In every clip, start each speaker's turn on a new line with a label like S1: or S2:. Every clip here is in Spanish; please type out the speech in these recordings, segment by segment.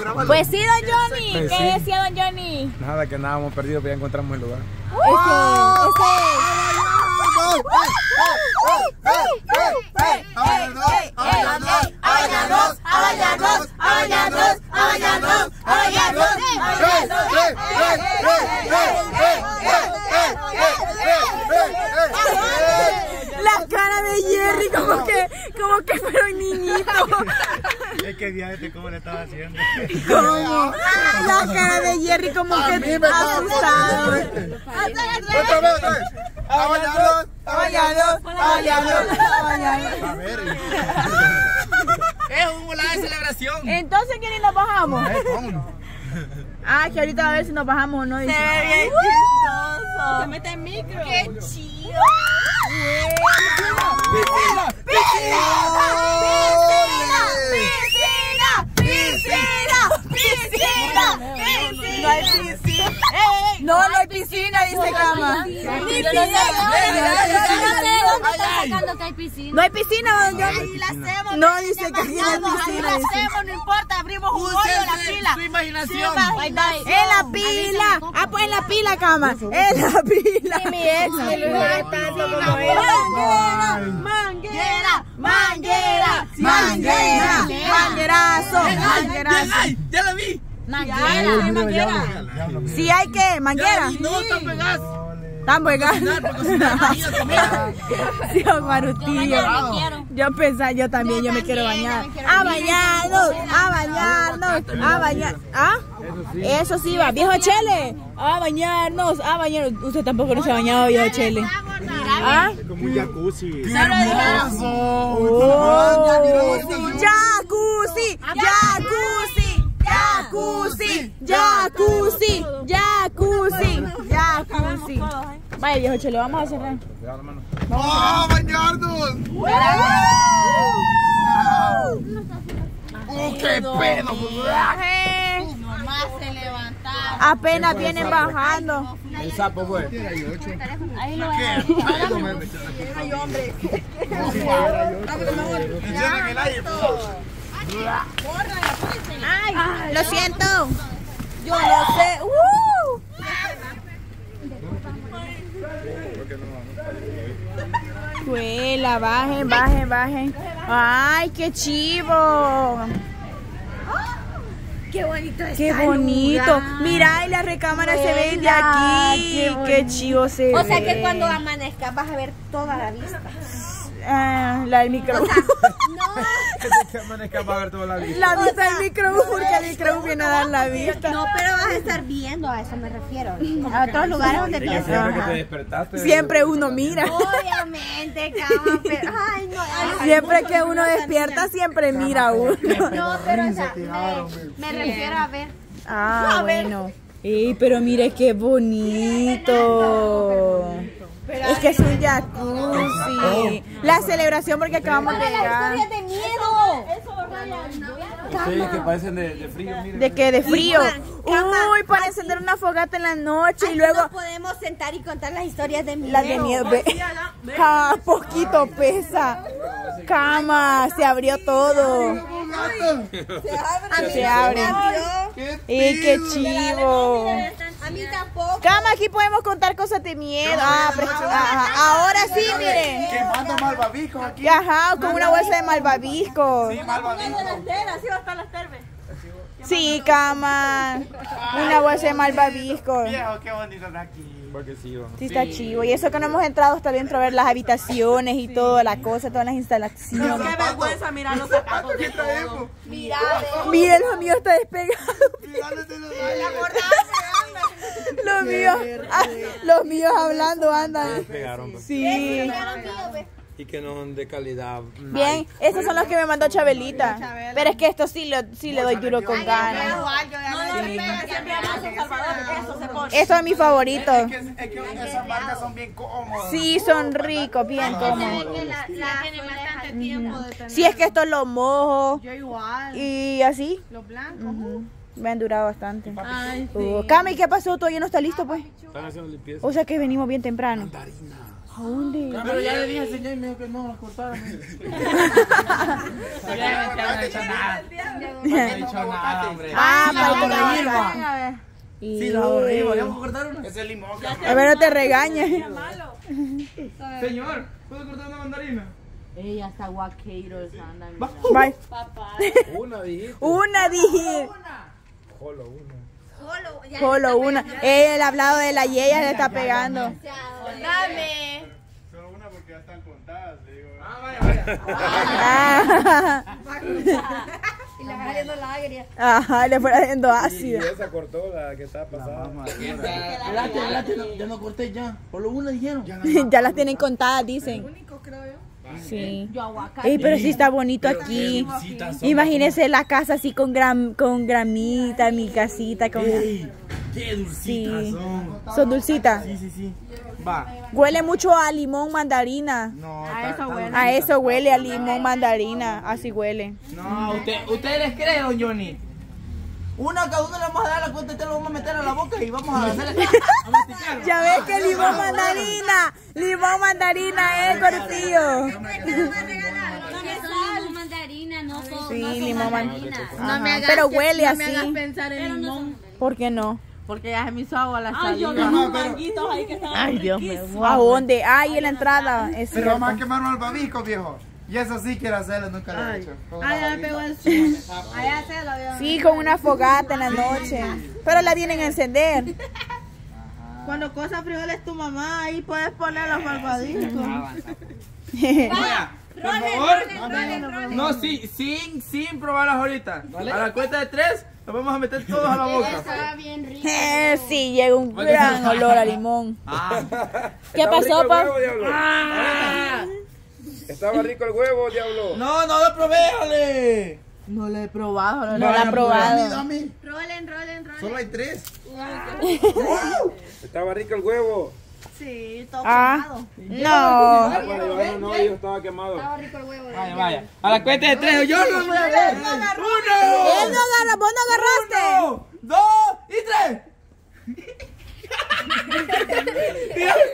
S1: grábalo.
S2: Pues sí, don Johnny.
S3: Pues
S2: ¿Qué
S3: sí.
S2: decía don Johnny?
S3: Nada, que andábamos perdidos, pero ya encontramos el lugar.
S2: Este,
S1: Avallanos,
S2: La cara de Jerry como que, como que fuera un niñito.
S3: Es que día este cómo le estaba haciendo.
S2: Como la cara de Jerry como que asustado.
S1: Otra vez, otra vez. Avallanos, Avallanos, Avallanos,
S3: A ver. Es un volada de celebración.
S2: Entonces, ¿quién nos bajamos?
S3: Eh.
S2: Ah, que ahorita a ver si nos bajamos o no. dice.
S4: bien chistoso. Se mete en micro.
S2: ¡Qué chido! No No, no hay piscina, dice Cama. No hay piscina, don Johnny.
S4: Ahí la hacemos.
S2: No, dice que aquí no hay
S4: Ahí la
S2: piscina.
S4: no importa, abrimos un hoyo en la pila.
S3: su imaginación.
S2: En la pila. Ah, pues en la pila, Cama. En la pila. mi ex
S4: Manguera, manguera,
S2: Manguera. Manguerazo. Manguerazo.
S3: ¡Ya la vi!
S4: Manguera, manguera.
S2: Si hay que, manguera.
S3: No, está pegás.
S2: Tan buena.
S3: Por cocinar, niña, comida.
S2: Sí, Marutillo.
S4: Yo
S2: pensaba, yo también, yo me quiero bañar. A bañarnos, a bañarnos, a bañar. ¿Ah? Eso sí va, viejo Chele. A bañarnos, a bañarnos. Usted tampoco no se ha bañado, viejo Chele. ¿Ah?
S3: Como un jacuzzi.
S1: hermoso!
S2: Oh. Jacuzzi, jacuzzi, jacuzzi, jacuzzi, jacuzzi, jacuzzi. Vaya, viejo Chele, vamos a cerrar.
S1: ¡Oh, bañarnos! ¡Oh, qué pedo!
S4: Nomás se levantaron.
S2: Apenas vienen bajando.
S3: El sapo fue.
S4: Ahí lo
S3: Encienden el aire.
S2: Ay, lo siento. Yo lo sé. ¡Uh! Cuela, bajen, bajen, bajen. Ay, qué chivo.
S4: Qué bonito es.
S2: Qué bonito. Mira, y la recámara se ve de aquí. Qué, chivo se
S4: O sea
S2: ve.
S4: que cuando amanezca vas a ver toda la vista.
S2: Ah, la del microbús.
S3: Que amanezca para ver toda la vida.
S2: La vista del microbús, porque el microbús viene a dar la vista.
S4: No, pero vas a estar viendo, a eso me refiero. A otros lugares donde
S3: Ella
S4: piensas.
S3: siempre que te despertaste.
S2: Siempre uno mira.
S4: Obviamente, cama, pero. Ay, no. ay,
S2: Siempre que uno despierta, siempre mira uno.
S4: No, pero o sea, me, me refiero a ver.
S2: Ah, bueno. Ey, pero mire qué bonito. Es que es un jacuzzi. La celebración porque acabamos de llegar.
S3: Sí, que parecen de, de frío, mire.
S2: ¿De qué? ¿De frío?
S4: Cama,
S2: Uy, para encender una fogata en la noche y luego
S4: nos podemos sentar y contar las historias de miedo.
S2: la de miedo. Ve. Ah, poquito pesa. Cama, se abrió todo. Se abre. Y qué chivo.
S4: A mí tampoco.
S2: Cama, aquí podemos contar cosas de miedo. Ah, pero- ajá, ahora sí, miren.
S1: Quemando malvaviscos aquí.
S2: Ajá, con una bolsa de malvavisco.
S1: Sí, malvaviscos.
S2: Sí, cama. Una bolsa de malvavisco.
S1: Viejo, qué bonito está aquí.
S3: Porque sí.
S2: Sí, está chivo. Y eso que no hemos entrado hasta dentro a ver las habitaciones y toda la cosa, todas las instalaciones.
S1: Qué vergüenza mirar los zapatos que traemos.
S2: Miren, lo mío está despegado.
S1: De los
S2: míos, ah, los míos hablando andan.
S3: Pues.
S2: Sí.
S3: Y que no son de calidad.
S2: Bien, esos son los que me mandó Chabelita. Pero es que esto sí, lo, sí le doy duro con ganas. Estos son mis favoritos.
S1: Es que, es que esas marcas son bien cómodas.
S2: Sí, son ricos, bien cómodos. Si es que estos los mojo
S5: Yo igual.
S2: y así,
S5: Los blancos.
S2: Me han durado bastante.
S5: Ay, sí.
S2: Uh, Cami, ¿qué pasó? ¿Todavía no está listo, pues?
S3: Están haciendo limpieza.
S2: O sea que venimos bien temprano. ¿A dónde?
S3: Pero ya le dije al señor y me dijo que no las. Ya no he dicho nada. No he dicho nada, hombre.
S2: Ah, para que haga.
S3: Sí, la vamos a ir, va. ¿Ya vamos a cortar una?
S1: Ese limón.
S2: A ver, no te regañes.
S3: Señor, ¿puedo cortar una mandarina?
S4: Ella está guaqueiros, andan.
S2: Bye.
S5: Una, dijiste.
S2: Una dije.
S5: Solo una.
S2: Solo una. Él ha hablado de la y ella le está pegando.
S4: Dame.
S1: Solo una porque ya están contadas, le digo.
S3: Ah, vaya, vaya.
S2: Ah.
S4: Y le va saliendo lágrimas.
S2: Ajá, le fue haciendo
S5: Y
S2: ácido.
S5: esa cortó la que está pasada.
S3: Ya no corté ya. Solo una dijeron.
S2: Ya las tienen contadas, dicen. Sí.
S4: Yo aguacate.
S2: Ey, pero sí está bonito aquí. Imagínese la casa así con gran, con gramita, mi casita con
S3: Ey, qué dulcitas
S2: Sí.
S3: son.
S2: son dulcitas.
S3: Sí, sí, sí. Va.
S2: Huele mucho a limón mandarina.
S3: No, a eso
S2: A eso huele a limón mandarina, así huele.
S3: No, usted, ¿usted les cree, don Johnny? Una a cada uno le vamos a dar la cuenta, te lo vamos a meter a la boca y vamos a hacerle. a masticar.
S2: Ya ves que limón mandarina, limón mandarina es cortillo.
S6: No son,
S2: Sí,
S6: no
S2: limón
S6: mandarina.
S2: Ajá, Pero huele
S4: No me hagas
S2: así.
S4: pensar en limón.
S2: ¿Por qué no?
S4: Porque ya se me hizo agua la
S1: Ay,
S4: saliva.
S1: no, pero,
S2: Ay, Dios mío. ¿A dónde? Ay, en la entrada. Es
S1: pero vamos a quemar al babico, viejo. Y eso sí quiero hacerlo, nunca lo he hecho.
S4: Me
S1: babita.
S4: pegó el. Allá se lo veo.
S2: Sí, con una fogata en la noche. Pero la tienen que encender.
S4: Cuando cosa frijoles tu mamá, ahí puedes poner los malvaditos.
S3: Vaya, por favor. No, sí, sin, sin probarlas ahorita. A la cuenta de tres, nos vamos a meter todos a la boca.
S6: Estaba bien rico.
S2: Eh, sí, llega un gran olor a limón.
S3: Ah,
S2: ¿Qué
S5: ¿Estaba
S2: pasó, pa?
S5: ¿Estaba rico el huevo, diablo?
S3: no, no lo probé, Ale.
S4: No lo he probado. No,
S2: No la ha probado.
S1: Dame,
S6: Rolen, rolen, rolen.
S1: Solo hay tres.
S5: ¿Estaba rico el huevo?
S4: Sí, todo
S2: Ah,
S4: quemado.
S2: no.
S5: No, hijo, estaba quemado.
S6: Estaba rico el huevo.
S3: Vaya, vaya. A la cuenta de tres, yo lo voy a ver. Uno,
S2: Él no agarra, vos no agarraste.
S3: uno, dos y tres.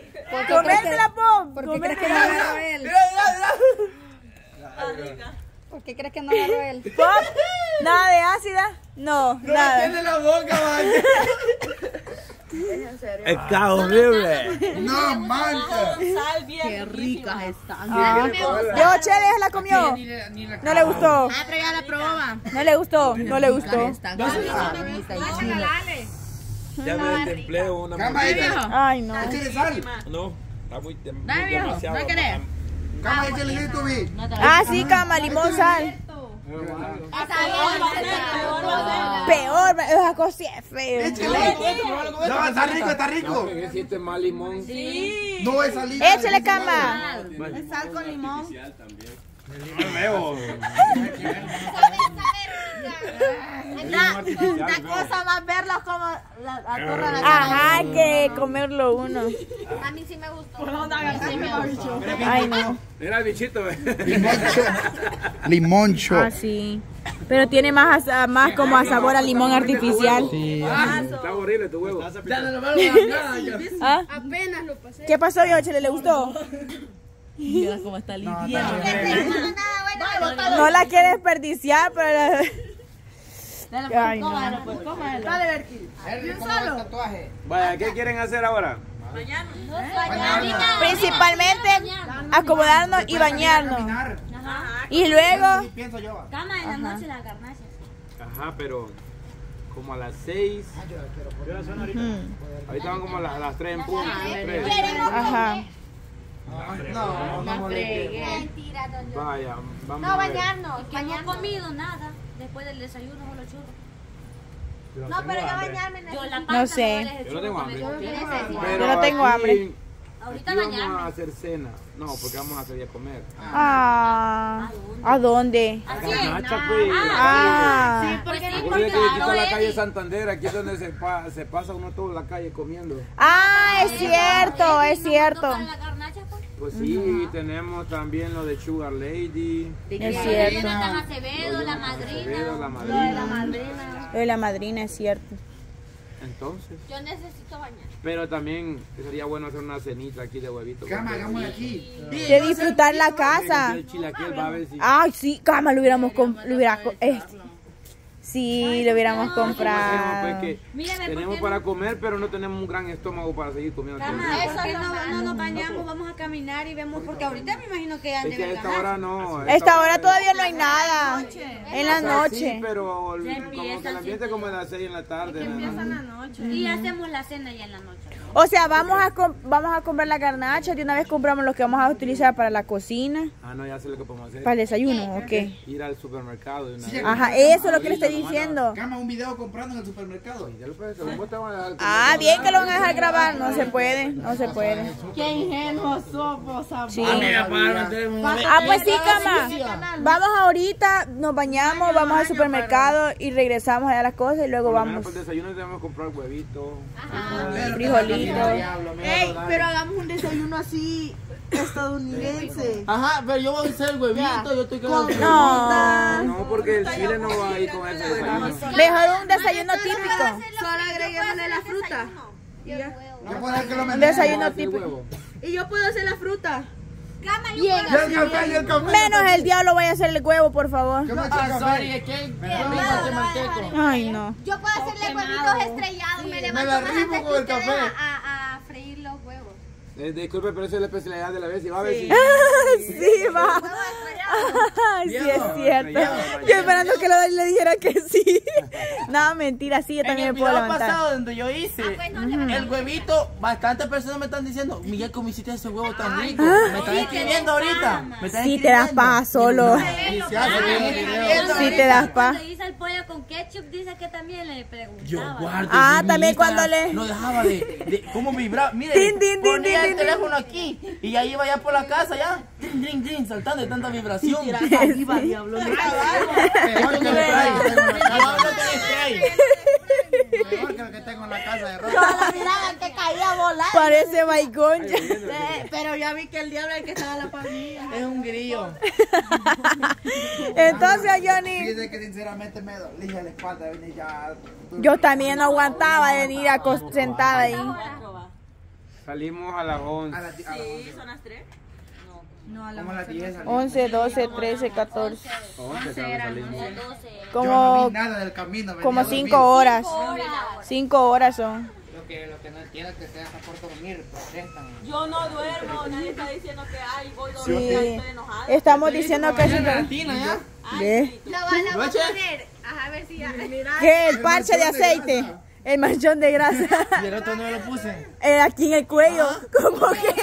S2: Comértela, Pop.
S4: ¿Por qué crees que no agarró él?
S3: mira, mira.
S4: ¿Por qué crees que no agarró él?
S2: Pop. ¿Nada de ácida? No,
S3: No
S2: nada.
S3: tiene en la boca, vaya. Está horrible.
S1: No, mancha.
S4: Qué ricas están.
S2: Ah. Yo, Chele, ¿se la comió? No le gustó.
S4: Ah, pero ya la probaba.
S2: No le gustó, no le gustó.
S4: Carnita y chile.
S5: Ya me desempleo una
S1: Cama,
S5: mordida.
S1: échale
S2: Ay, no.
S1: échale sal.
S5: No, está muy,
S4: Dale, viejo,
S5: demasiado.
S4: ¿no querés?
S1: Cama, échale listo, vi.
S2: Ah, sí, cama, limón, sal. Peor, esa cosa sí es feo.
S1: No, está rico, está rico.
S5: ¿Qué hiciste mal limón?
S1: No es salita.
S2: Échale cama.
S4: Es sal con limón.
S5: Limón artificial,
S4: La
S5: feo.
S4: cosa más verlos como la, la torre de la
S2: Ajá, que comerlo uno.
S6: A mí sí me gustó.
S2: Ay, no.
S5: Mira el bichito.
S1: Limoncho. Limoncho.
S2: Ah, sí. Pero tiene más, más como a sabor a limón artificial.
S5: Está horrible tu huevo.
S3: No.
S2: ¿Ah?
S6: Apenas lo pasé.
S2: ¿Qué pasó, yo, Chele? ¿Le gustó?
S4: Mira cómo está limpia.
S2: No la quiere desperdiciar, pero... la- Ay, no.
S5: Vaya, ¿qué quieren hacer ahora?
S2: Principalmente acomodarnos y bañarnos. Y luego...
S1: Pienso yo.
S6: Cama en la noche las garnachas.
S5: Ajá, pero como a las 6. Ahorita. Van como a las, a las 3 en punto.
S2: Ajá.
S1: No, no
S6: No,
S5: a ver.
S6: bañarnos. Que no he comido nada después del desayuno o los churros.
S5: Yo
S6: No, pero yo bañarme Yo la
S2: No
S6: panza
S2: sé.
S5: Yo no tengo hambre. Pero
S2: Yo no tengo
S5: aquí-
S2: hambre.
S6: Ahorita
S5: Aquí vamos a
S6: bañarme.
S5: hacer cena. No, porque vamos a salir a comer.
S2: Ah, ¿A dónde?
S6: Así.
S5: Garnacha, pues.
S2: Ah,
S6: Porque sí,
S5: Acuérdate
S6: porque
S5: que aquí está la
S6: Eddie.
S5: calle Santander, aquí es donde se, pa- se pasa uno toda la calle comiendo.
S2: ah, es cierto, es cierto.
S6: Para la garnacha, pues.
S5: Sí, tenemos también lo de Sugar Lady,
S2: Es cierto.
S6: Acevedo, la madrina.
S5: la madrina.
S2: Lo de la madrina es cierto.
S5: Entonces.
S6: Yo necesito bañar.
S5: Pero también sería bueno hacer una cenita aquí de huevito.
S1: Cama, hagámosla aquí.
S2: De disfrutar la casa.
S5: El chilaquil va a ver si...
S2: Ay, sí, cama, lo hubiéramos comprado. Lo hubiera eh, sí, lo hubiéramos
S5: Pues
S2: comprado.
S5: que
S6: Mírame, ¿por
S5: tenemos
S6: qué
S5: para comer, pero no tenemos un gran estómago para seguir comiendo.
S6: Eso no, no nos bañamos, vamos a caminar y vemos, porque ahorita me imagino que ya
S5: Es que a
S6: deben
S5: esta hora no. a
S2: Esta hora todavía no hay nada. En la
S5: Sí,
S2: noche.
S5: pero el-
S6: Ya
S5: como que el ambiente
S6: sí.
S5: como a las 6 en la tarde.
S6: Y hacemos la cena ya en la noche.
S2: O sea, vamos a vamos a comprar la garnacha. De una vez compramos lo que vamos a utilizar para la cocina.
S5: Ah, no, ya sé lo que podemos hacer.
S2: Para el desayuno, ¿o qué?
S5: Ir al supermercado de una
S1: Sí,
S5: vez.
S2: Ajá, eso es lo que le estoy diciendo.
S1: Cama, un video comprando en el supermercado.
S2: Ah, bien que lo van a dejar grabar. No se puede, no se puede.
S4: Qué ingenuos somos, amor.
S2: Sí.
S1: Ah,
S2: Ah, pues sí, cama. Vamos ahorita, nos bañamos, vamos al supermercado y regresamos a las cosas y luego
S5: Por
S2: vamos.
S5: para el desayuno debemos comprar huevitos.
S2: Frijolitos.
S4: Ey, pero hagamos un desayuno así estadounidense.
S3: Ajá, pero yo voy a hacer el huevito, yo estoy con
S2: No,
S5: No, porque el chile no va a ir con ese desayuno.
S2: mejor un desayuno típico.
S4: Solo agreguémosle la fruta.
S1: Que lo
S2: Un desayuno típico.
S4: Y yo puedo hacer la fruta.
S1: Y el café, y el café.
S2: Menos el diablo vaya a hacer el huevo, por favor.
S1: Yo me echo
S3: Ah,
S1: café.
S3: sorry, es que manteco.
S2: Ay, no.
S6: Yo puedo hacerle huevitos estrellados. Me levanto
S1: la
S6: más antes
S1: con el café.
S6: a, a, a freír los huevos.
S5: Eh, disculpe, pero esa es la especialidad de la vez. Y va a ver si.
S2: Sí, va. Ay, sí, es cierto. Yo esperando que le dijera que sí. No, mentira, sí, yo también me puedo levantar.
S3: pasado donde yo hice
S6: le
S3: el huevito, bastantes personas me están diciendo, Miguel, ¿cómo hiciste ese huevo tan rico?
S2: Ah.
S3: Me están escribiendo ahorita.
S2: Sí, te das paja solo. Sí, te das pa.
S6: Cuando hice el pollo con ketchup, dice que también le
S3: Yo
S6: preguntaba.
S3: guardo.
S2: Ah, también cuando le-
S3: No dejaba de, de cómo vibraba. Mire, ponía el teléfono aquí y ya iba ya por la casa ya. Saltando de tanta vibración.
S4: Arriba, diablo.
S1: Mejor que lo la
S3: Yo spray.
S1: Mejor que lo que tengo en la casa de ropa.
S4: Todos miraban que caía volando.
S2: Parece baigón.
S4: Pero ya vi que el diablo es el que estaba en la familia.
S3: Es un grillo.
S2: Entonces, Johnny,
S1: Fíjese que sinceramente me dolía la espalda de venir ya.
S2: yo también no aguantaba de venir sentada ahí.
S5: Salimos a las 11.
S1: A las a las
S4: No, a la
S1: Como a las 10. salí.
S2: 11, 12, 13, 14.
S5: 11 creo que salimos.
S1: Yo no
S2: Como,
S1: vi nada del camino.
S2: como
S1: dormido.
S2: 5 horas. 5 horas son.
S1: Lo que, lo que no entiendo es que dejan por dormir, prestan.
S7: Yo no duermo, nadie está diciendo que ay, voy a
S2: Sí.
S7: dormir, estoy enojada.
S2: Estamos diciendo que sí.
S3: Latina ya.
S2: ¿Qué?
S6: Lo van a poner. Ajá, a ver si ya.
S2: ¿Qué? El parche de aceite. El manchón de grasa.
S3: Y el otro no me lo puse.
S2: Eh, aquí en el cuello. Como que,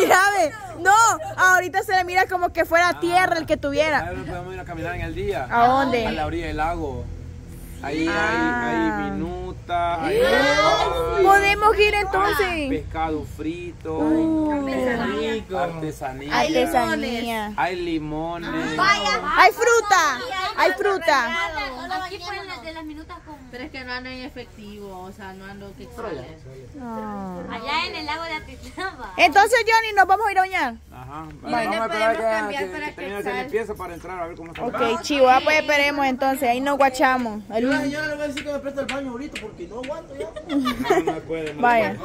S2: mira, ve. No, ahorita se le mira como que fuera tierra el que
S5: ¿A
S2: tuviera.
S5: dónde podemos ir a caminar en el día?
S2: ¿A
S5: A
S2: dónde?
S5: la orilla del lago. Ahí
S2: Ah.
S5: hay, hay minuta, hay,
S2: Podemos ir entonces.
S5: pescado frito,
S3: Rico.
S5: artesanía,
S2: Artesanía.
S5: hay limones.
S6: Vaya.
S2: Hay fruta. Hay fruta.
S6: Aquí ponen las de las minutas con.
S4: Pero es que no ando en efectivo, o sea, no ando que sale.
S6: Allá en el lago de Atitlapa.
S2: Entonces, Johnny, nos vamos a ir a bañar.
S5: Ajá.
S4: Vale.
S5: Vamos a esperar que,
S4: cambiar
S5: que,
S4: para
S5: que
S4: que sal-
S5: limpieza para entrar a ver cómo está.
S2: Ok, chivo, ah, pues esperemos entonces. Ahí nos guachamos.
S3: Yo señora le voy a decir que me preste el baño ahorita porque no aguanto ya.
S5: No, no puede, no
S2: Vaya.
S5: puede.